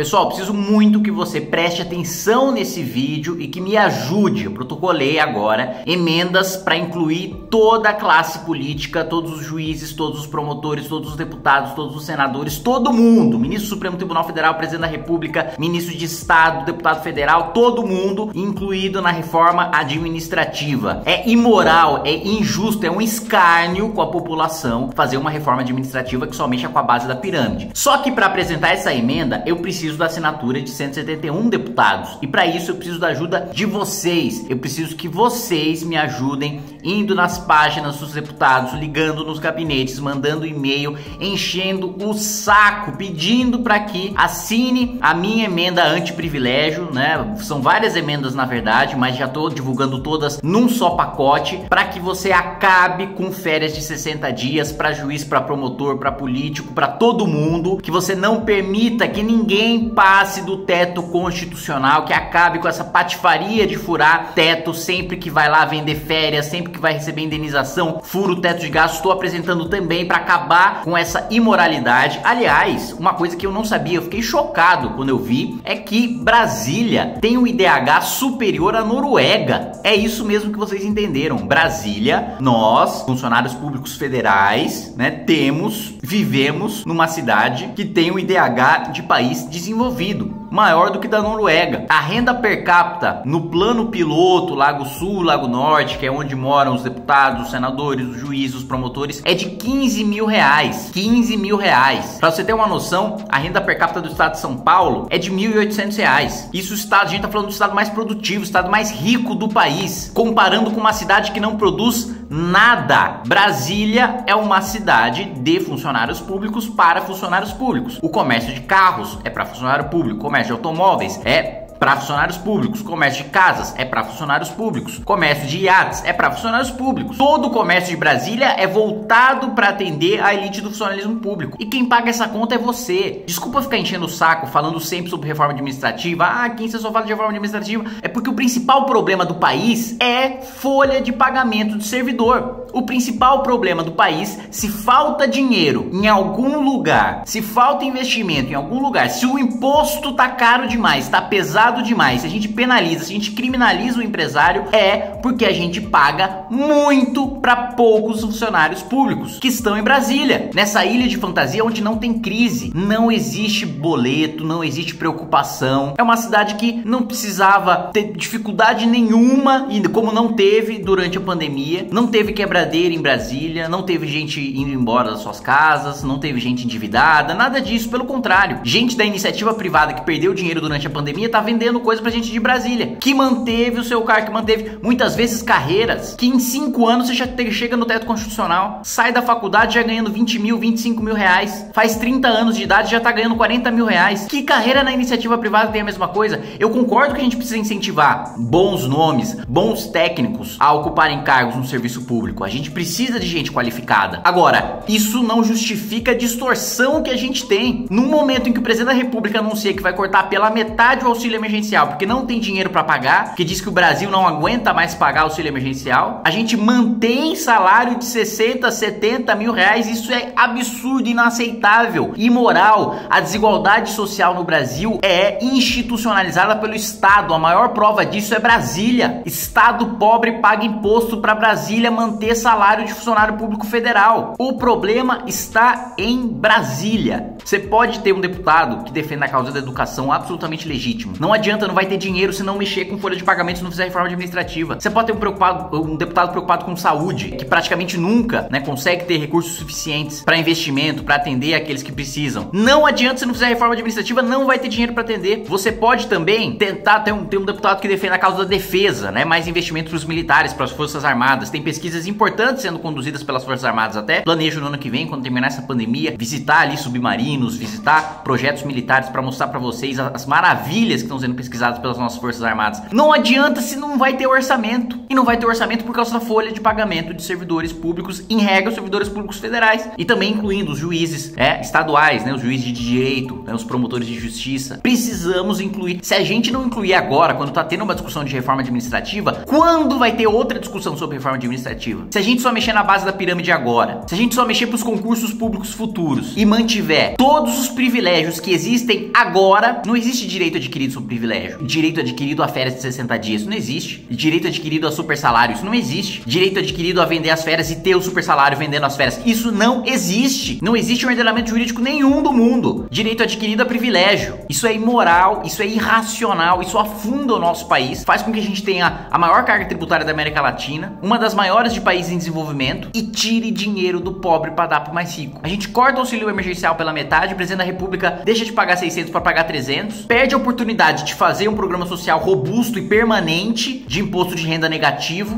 Pessoal, preciso muito que você preste atenção nesse vídeo e que me ajude. Eu protocolei agora emendas para incluir toda a classe política, todos os juízes, todos os promotores, todos os deputados, todos os senadores, todo mundo, ministro do Supremo Tribunal Federal, presidente da República, ministro de Estado, deputado federal, todo mundo incluído na reforma administrativa. É imoral, é injusto, é um escárnio com a população fazer uma reforma administrativa que somente é com a base da pirâmide. Só que para apresentar essa emenda, eu preciso da assinatura de 171 deputados. E para isso eu preciso da ajuda de vocês. Eu preciso que vocês me ajudem indo nas páginas dos deputados, ligando nos gabinetes, mandando e-mail, enchendo o saco, pedindo para que assine a minha emenda anti-privilégio, né? São várias emendas na verdade, mas já tô divulgando todas num só pacote para que você acabe com férias de 60 dias para juiz, para promotor, para político, para todo mundo, que você não permita que ninguém passe do teto constitucional, que acabe com essa patifaria de furar teto sempre que vai lá vender férias, sempre que vai receber indenização, fura o teto de gastos. Estou apresentando também para acabar com essa imoralidade. Aliás, uma coisa que eu não sabia, eu fiquei chocado quando eu vi, é que Brasília tem um IDH superior à Noruega. É isso mesmo que vocês entenderam. Brasília, nós, funcionários públicos federais, né, temos, vivemos numa cidade que tem um IDH de país desenvolvido, maior do que da Noruega. A renda per capita no plano piloto, Lago Sul, Lago Norte, que é onde moram os deputados, os senadores, os juízes, os promotores, é de 15 mil reais. 15 mil reais. Pra você ter uma noção, a renda per capita do estado de São Paulo é de 1.800 reais. Isso o estado, a gente tá falando do estado mais produtivo, o estado mais rico do país, comparando com uma cidade que não produz nada. Brasília é uma cidade de funcionários públicos para funcionários públicos. O comércio de carros é para funcionário público, comércio de automóveis é para funcionários públicos. Comércio de casas é para funcionários públicos. Comércio de iates é para funcionários públicos. Todo o comércio de Brasília é voltado para atender a elite do funcionalismo público. E quem paga essa conta é você. Desculpa ficar enchendo o saco falando sempre sobre reforma administrativa. Ah, quem você só fala de reforma administrativa é porque o principal problema do país é folha de pagamento do servidor. O principal problema do país, se falta dinheiro em algum lugar, se falta investimento em algum lugar, se o imposto tá caro demais, tá pesado demais, se a gente penaliza, se a gente criminaliza o empresário, é porque a gente paga muito para poucos funcionários públicos que estão em Brasília, nessa ilha de fantasia onde não tem crise, não existe boleto, não existe preocupação. É uma cidade que não precisava ter dificuldade nenhuma e como não teve durante a pandemia, não teve quebradeira em Brasília, não teve gente indo embora das suas casas, não teve gente endividada, nada disso, pelo contrário. Gente da iniciativa privada que perdeu dinheiro durante a pandemia tá vendendo coisa pra gente de Brasília, que manteve o seu cargo, que manteve muitas vezes carreiras, que em 5 anos você já chega no teto constitucional, sai da faculdade já ganhando 20 mil, 25 mil reais, faz 30 anos de idade já tá ganhando 40 mil reais. Que carreira na iniciativa privada tem a mesma coisa? Eu concordo que a gente precisa incentivar bons nomes, bons técnicos a ocuparem cargos no serviço público. A gente precisa de gente qualificada. Agora, isso não justifica a distorção que a gente tem. No momento em que o presidente da República anuncia que vai cortar pela metade o auxílio emergencial porque não tem dinheiro para pagar, que diz que o Brasil não aguenta mais pagar auxílio emergencial. A gente mantém salário de 60, 70 mil reais. Isso é absurdo, inaceitável, imoral. A desigualdade social no Brasil é institucionalizada pelo Estado. A maior prova disso é Brasília. Estado pobre paga imposto para Brasília manter salário de funcionário público federal. O problema está em Brasília. Você pode ter um deputado que defenda a causa da educação absolutamente legítimo. Não adianta, não vai ter dinheiro se não mexer com folha de pagamento, se não fizer reforma administrativa. Você pode ter um, preocupado, um deputado preocupado com saúde, que praticamente nunca né, consegue ter recursos suficientes para investimento, para atender aqueles que precisam. Não adianta se não fizer reforma administrativa, não vai ter dinheiro para atender. Você pode também tentar ter um, ter um deputado que defenda a causa da defesa, né? Mais investimentos para os militares, para as Forças Armadas. Tem pesquisas importantes sendo conduzidas pelas Forças Armadas até. Planejo no ano que vem, quando terminar essa pandemia, visitar ali submarinos, visitar projetos militares para mostrar para vocês as maravilhas que estão sendo pesquisadas pelas nossas Forças Armadas. Não adianta se não vai ter orçamento. E não vai ter orçamento por causa da folha de pagamento de servidores públicos, em regra, os servidores públicos federais. E também incluindo os juízes é, estaduais, né, os juízes de direito, né, os promotores de justiça. Precisamos incluir. Se a gente não incluir agora, quando tá tendo uma discussão de reforma administrativa, quando vai ter outra discussão sobre reforma administrativa? Se a gente só mexer na base da pirâmide agora, se a gente só mexer para os concursos públicos futuros e mantiver todos os privilégios que existem agora, não existe direito adquirido sobre privilégio. Direito adquirido a férias de 60 dias, não existe. Direito adquirido a super salário, isso não existe. Direito adquirido a vender as férias e ter o super salário vendendo as férias, isso não existe. Não existe um ordenamento jurídico nenhum do mundo. Direito adquirido a privilégio. Isso é imoral, isso é irracional, isso afunda o nosso país, faz com que a gente tenha a maior carga tributária da América Latina, uma das maiores de países em desenvolvimento e tire dinheiro do pobre para dar pro mais rico. A gente corta o auxílio emergencial pela metade, o presidente da República deixa de pagar 600 para pagar 300, perde a oportunidade de fazer um programa social robusto e permanente de imposto de renda negativo,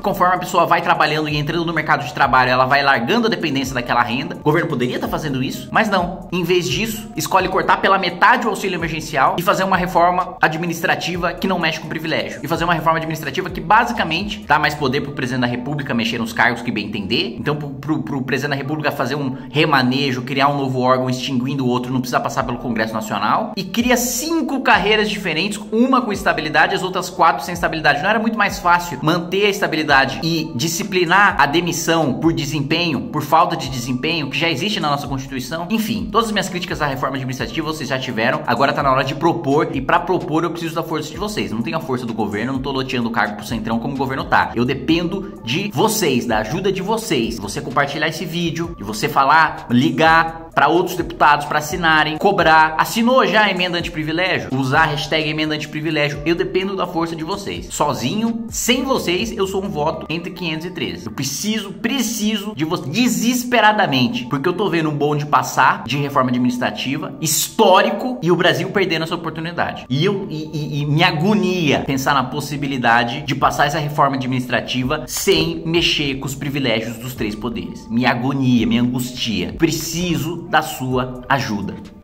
conforme a pessoa vai trabalhando e entrando no mercado de trabalho, ela vai largando a dependência daquela renda. O governo poderia estar fazendo isso, mas não. Em vez disso, escolhe cortar pela metade o auxílio emergencial e fazer uma reforma administrativa que não mexe com privilégio. E fazer uma reforma administrativa que basicamente dá mais poder pro presidente da República mexer nos cargos que bem entender. Então, pro, pro presidente da República fazer um remanejo, criar um novo órgão extinguindo o outro, não precisa passar pelo Congresso Nacional. E cria cinco carreiras diferentes, uma com estabilidade, as outras quatro sem estabilidade. Não era muito mais fácil manter a estabilidade e disciplinar a demissão por desempenho, por falta de desempenho, que já existe na nossa Constituição? Enfim, todas as minhas críticas à reforma administrativa vocês já tiveram. Agora tá na hora de propor. E para propor, eu preciso da força de vocês. Não tenho a força do governo, não tô loteando o cargo pro centrão como o governo tá. Eu dependo de vocês, da ajuda de vocês. Você compartilhar esse vídeo, de você falar, ligar para outros deputados para assinarem, cobrar. Assinou já a emenda antiprivilégio? Usar a hashtag emenda antiprivilégio. Eu dependo da força de vocês. Sozinho, sem vocês, eu sou um voto entre 513. Eu preciso, preciso de vocês desesperadamente, porque eu tô vendo um bonde passar de reforma administrativa histórico e o Brasil perdendo essa oportunidade. E eu e, e, e me agonia pensar na possibilidade de passar essa reforma administrativa sem mexer com os privilégios dos três poderes. Me agonia, me angustia. Preciso da sua ajuda.